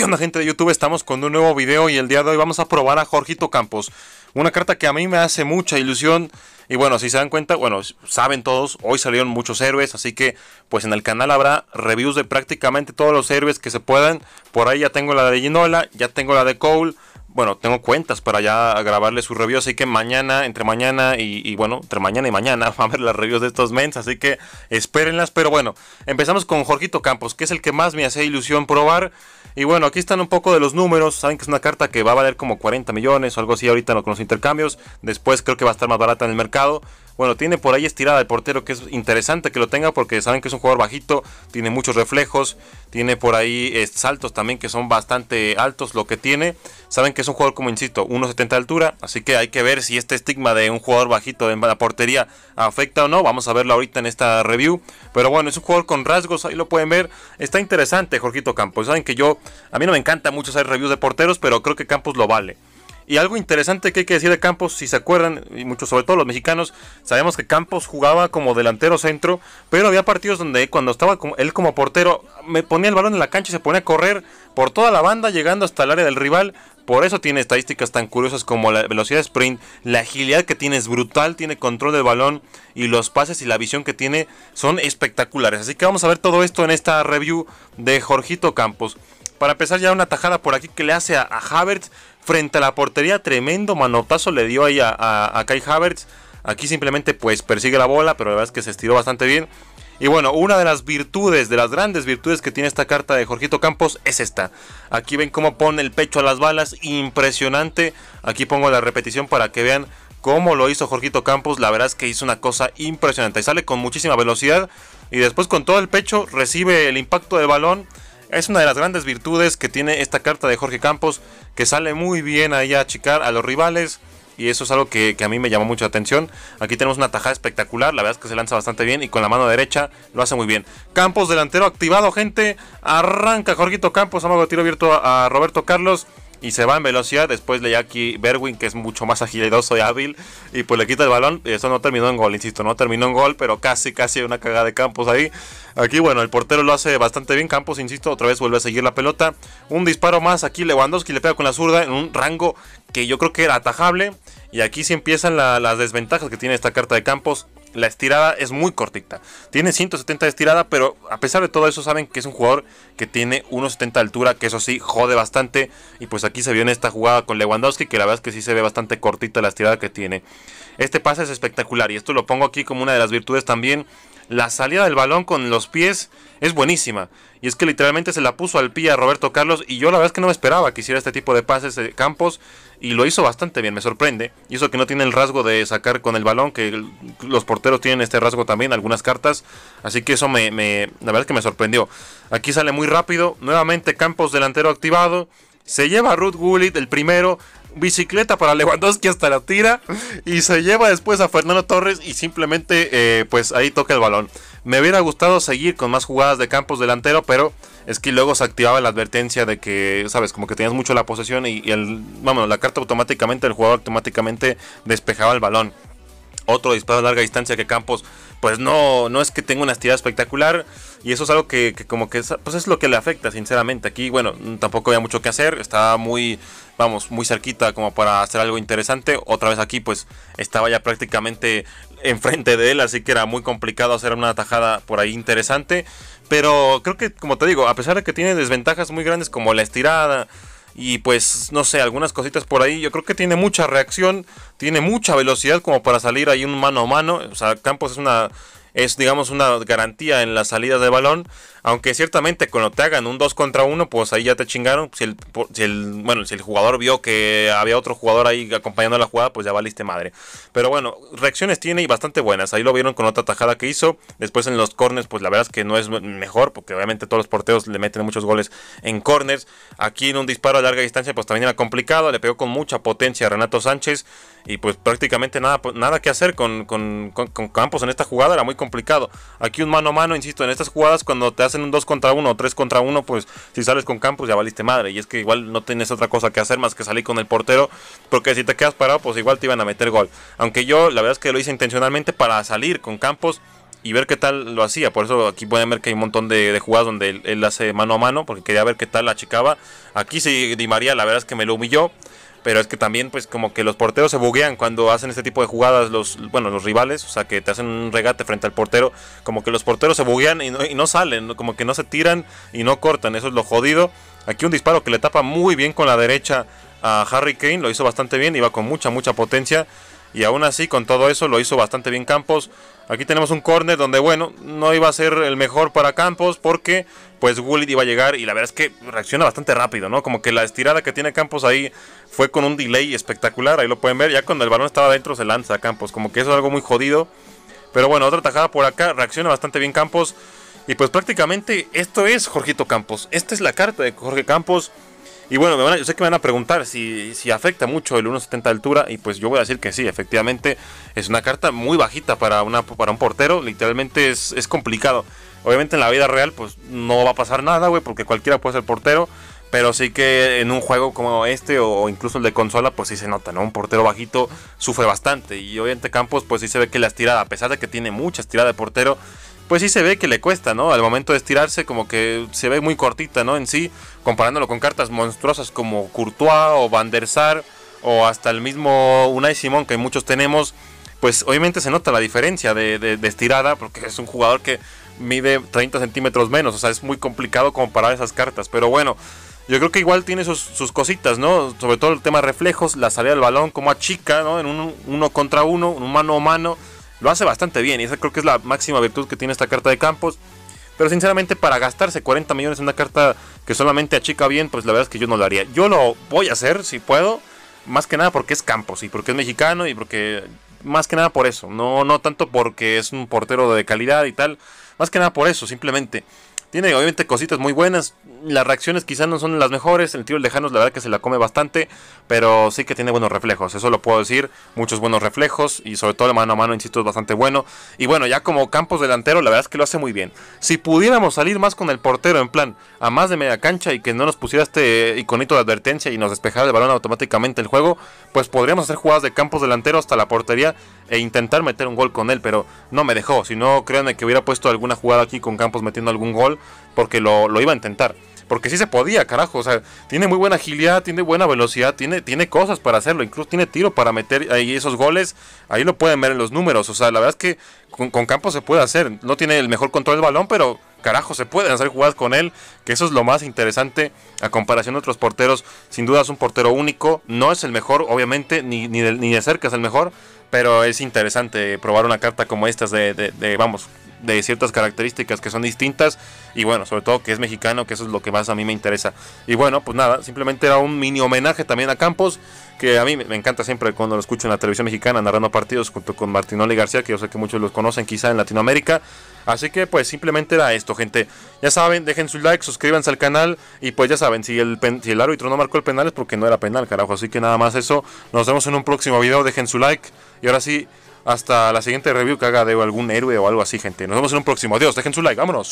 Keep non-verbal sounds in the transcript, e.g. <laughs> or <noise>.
¿Qué onda gente de YouTube? Estamos con un nuevo video y el día de hoy vamos a probar a Jorgito Campos. Una carta que a mí me hace mucha ilusión. Y bueno, si se dan cuenta, bueno, saben todos, hoy salieron muchos héroes, así que pues en el canal habrá reviews de prácticamente todos los héroes que se puedan. Por ahí ya tengo la de Ginola, ya tengo la de Cole, bueno, tengo cuentas para ya grabarle su review, así que mañana, entre mañana y, bueno, entre mañana y mañana <laughs> va a ver las reviews de estos mens, así que espérenlas. Pero bueno, empezamos con Jorgito Campos, que es el que más me hace ilusión probar. Y bueno, aquí están un poco de los números. Saben que es una carta que va a valer como 40 millones o algo así ahorita con los intercambios. Después creo que va a estar más barata en el mercado. Bueno, tiene por ahí estirada el portero que es interesante que lo tenga porque saben que es un jugador bajito, tiene muchos reflejos, tiene por ahí eh, saltos también que son bastante altos lo que tiene. Saben que es un jugador como insisto, 1.70 de altura, así que hay que ver si este estigma de un jugador bajito en la portería afecta o no. Vamos a verlo ahorita en esta review. Pero bueno, es un jugador con rasgos, ahí lo pueden ver. Está interesante Jorgito Campos. Saben que yo, a mí no me encanta mucho hacer reviews de porteros, pero creo que Campos lo vale. Y algo interesante que hay que decir de Campos, si se acuerdan, y muchos, sobre todo los mexicanos, sabemos que Campos jugaba como delantero centro, pero había partidos donde cuando estaba él como portero, me ponía el balón en la cancha y se ponía a correr por toda la banda, llegando hasta el área del rival. Por eso tiene estadísticas tan curiosas como la velocidad de sprint, la agilidad que tiene es brutal, tiene control del balón y los pases y la visión que tiene son espectaculares. Así que vamos a ver todo esto en esta review de Jorgito Campos. Para empezar ya una tajada por aquí que le hace a, a Havertz frente a la portería. Tremendo manotazo le dio ahí a, Kai Havertz. Aquí simplemente pues persigue la bola, pero la verdad es que se estiró bastante bien. Y bueno, una de las virtudes, de las grandes virtudes que tiene esta carta de Jorgito Campos es esta. Aquí ven cómo pone el pecho a las balas, impresionante. Aquí pongo la repetición para que vean cómo lo hizo Jorgito Campos. La verdad es que hizo una cosa impresionante. Y sale con muchísima velocidad y después con todo el pecho recibe el impacto del balón es una de las grandes virtudes que tiene esta carta de Jorge Campos, que sale muy bien ahí a achicar a los rivales. Y eso es algo que, a mí me llamó mucha atención. Aquí tenemos una tajada espectacular. La verdad es que se lanza bastante bien. Y con la mano derecha lo hace muy bien. Campos delantero activado, gente. Arranca Jorgito Campos. Amago de tiro abierto a Roberto Carlos y se va en velocidad. Después le aquí Berwin, que es mucho más agilidoso y hábil, y pues le quita el balón. Eso no terminó en gol, insisto, no terminó en gol, pero casi, casi una cagada de Campos ahí. Aquí, bueno, el portero lo hace bastante bien. Campos, insisto, otra vez vuelve a seguir la pelota. Un disparo más aquí, Lewandowski le pega con la zurda en un rango que yo creo que era atajable. Y aquí sí empiezan las desventajas que tiene esta carta de Campos la estirada es muy cortita. Tiene 170 de estirada, pero a pesar de todo eso saben que es un jugador que tiene 1.70 de altura, que eso sí, jode bastante. Y pues aquí se vio en esta jugada con Lewandowski, que la verdad es que sí se ve bastante cortita la estirada que tiene. Este pase es espectacular y esto lo pongo aquí como una de las virtudes también. La salida del balón con los pies es buenísima. Y es que literalmente se la puso al pie a Roberto Carlos. Y yo la verdad es que no me esperaba que hiciera este tipo de pases de campos. Y lo hizo bastante bien, me sorprende. Y eso que no tiene el rasgo de sacar con el balón, que los porteros tienen este rasgo también, algunas cartas. Así que eso me, me la verdad es que me sorprendió. Aquí sale muy rápido. Nuevamente Campos delantero activado. Se lleva a Ruth Gullit, el primero bicicleta para Lewandowski hasta la tira y se lleva después a Fernando Torres y simplemente eh, pues ahí toca el balón. Me hubiera gustado seguir con más jugadas de campos delantero, pero es que luego se activaba la advertencia de que, sabes, como que tenías mucho la posesión y, el, vamos, la carta automáticamente, el jugador automáticamente despejaba el balón. Otro disparo a larga distancia que Campos, pues no, no es que tenga una estirada espectacular. Y eso es algo que, como que pues es lo que le afecta, sinceramente. Aquí, bueno, tampoco había mucho que hacer. Estaba muy, vamos, muy cerquita como para hacer algo interesante. Otra vez aquí, pues estaba ya prácticamente enfrente de él. Así que era muy complicado hacer una tajada por ahí interesante. Pero creo que, como te digo, a pesar de que tiene desventajas muy grandes como la estirada y pues no sé, algunas cositas por ahí. Yo creo que tiene mucha reacción, tiene mucha velocidad como para salir ahí un mano a mano. O sea, Campos es una es digamos una garantía en la salida de balón aunque ciertamente cuando te hagan un 2 contra 1, pues ahí ya te chingaron. Si el, si el, bueno, si el jugador vio que había otro jugador ahí acompañando la jugada, pues ya valiste madre. Pero bueno, reacciones tiene y bastante buenas. Ahí lo vieron con otra tajada que hizo. Después en los corners, pues la verdad es que no es mejor, porque obviamente todos los porteros le meten muchos goles en corners. Aquí en un disparo a larga distancia, pues también era complicado. Le pegó con mucha potencia a Renato Sánchez. Y pues prácticamente nada, nada que hacer con, con, con Campos en esta jugada, era muy complicado. Aquí un mano a mano, insisto, en estas jugadas cuando te hacen un 2 contra 1 o 3 contra 1, pues si sales con Campos ya valiste madre. Y es que igual no tienes otra cosa que hacer más que salir con el portero, porque si te quedas parado, pues igual te iban a meter gol. Aunque yo la verdad es que lo hice intencionalmente para salir con Campos y ver qué tal lo hacía. Por eso aquí pueden ver que hay un montón de, jugadas donde él, hace mano a mano, porque quería ver qué tal la achicaba. Aquí sí, Di María, la verdad es que me lo humilló. Pero es que también, pues, como que los porteros se buguean cuando hacen este tipo de jugadas, los, bueno, los rivales, o sea, que te hacen un regate frente al portero, como que los porteros se buguean y no, y no salen, como que no se tiran y no cortan, eso es lo jodido. Aquí un disparo que le tapa muy bien con la derecha a Harry Kane, lo hizo bastante bien, iba con mucha, mucha potencia. Y aún así, con todo eso, lo hizo bastante bien Campos. Aquí tenemos un corner donde, bueno, no iba a ser el mejor para Campos porque, pues, Gullit iba a llegar y la verdad es que reacciona bastante rápido, ¿no? Como que la estirada que tiene Campos ahí fue con un delay espectacular, ahí lo pueden ver. Ya cuando el balón estaba dentro se lanza a Campos, como que eso es algo muy jodido. Pero bueno, otra tajada por acá, reacciona bastante bien Campos. Y pues prácticamente esto es Jorgito Campos. Esta es la carta de Jorge Campos. Y bueno, yo sé que me van a preguntar si, si afecta mucho el 1.70 de altura. Y pues yo voy a decir que sí, efectivamente es una carta muy bajita para, una, para un portero. Literalmente es, es complicado. Obviamente en la vida real pues no va a pasar nada, güey, porque cualquiera puede ser portero. Pero sí que en un juego como este o incluso el de consola, pues sí se nota, ¿no? Un portero bajito sufre bastante. Y obviamente Campos, pues sí se ve que la estirada, a pesar de que tiene mucha estirada de portero, pues sí se ve que le cuesta, ¿no? Al momento de estirarse, como que se ve muy cortita, ¿no? En sí, comparándolo con cartas monstruosas como Courtois o Van der Sar o hasta el mismo Unai Simón que muchos tenemos, pues obviamente se nota la diferencia de, estirada porque es un jugador que mide 30 centímetros menos, o sea, es muy complicado comparar esas cartas, pero bueno. Yo creo que igual tiene sus, sus, cositas, ¿no? Sobre todo el tema reflejos, la salida del balón, como achica, ¿no? En un uno contra uno, un mano a mano lo hace bastante bien y esa creo que es la máxima virtud que tiene esta carta de Campos. Pero sinceramente para gastarse 40 millones en una carta que solamente achica bien, pues la verdad es que yo no lo haría. Yo lo voy a hacer si puedo, más que nada porque es Campos y porque es mexicano y porque más que nada por eso, no no tanto porque es un portero de calidad y tal, más que nada por eso, simplemente. Tiene obviamente cositas muy buenas. Las reacciones quizás no son las mejores. El tiro lejanos la verdad que se la come bastante. Pero sí que tiene buenos reflejos. Eso lo puedo decir. Muchos buenos reflejos. Y sobre todo el mano a mano, insisto, es bastante bueno. Y bueno, ya como campos delantero, la verdad es que lo hace muy bien. Si pudiéramos salir más con el portero en plan a más de media cancha y que no nos pusiera este iconito de advertencia y nos despejara el balón automáticamente el juego, pues podríamos hacer jugadas de campos delantero hasta la portería e intentar meter un gol con él. Pero no me dejó. Si no, créanme que hubiera puesto alguna jugada aquí con Campos metiendo algún gol porque lo, iba a intentar. Porque sí se podía, carajo. O sea, tiene muy buena agilidad, tiene buena velocidad, tiene, tiene cosas para hacerlo. Incluso tiene tiro para meter ahí esos goles. Ahí lo pueden ver en los números. O sea, la verdad es que con, con Campos se puede hacer. No tiene el mejor control del balón, pero carajo, se pueden hacer jugadas con él. Que eso es lo más interesante a comparación de otros porteros. Sin duda es un portero único. No es el mejor, obviamente, ni, ni, de, ni de cerca es el mejor. Pero es interesante probar una carta como estas de, de vamos, de ciertas características que son distintas y bueno, sobre todo que es mexicano, que eso es lo que más a mí me interesa. Y bueno, pues nada, simplemente era un mini homenaje también a Campos, que a mí me encanta siempre cuando lo escucho en la televisión mexicana narrando partidos junto con Martinoli García, que yo sé que muchos los conocen quizá en Latinoamérica. Así que pues simplemente era esto, gente. Ya saben, dejen su like, suscríbanse al canal y pues ya saben, si el, si el árbitro no marcó el penal es porque no era penal, carajo. Así que nada más eso. Nos vemos en un próximo video, dejen su like y ahora sí hasta la siguiente review que haga de algún héroe o algo así, gente. Nos vemos en un próximo. Adiós, dejen su like, vámonos.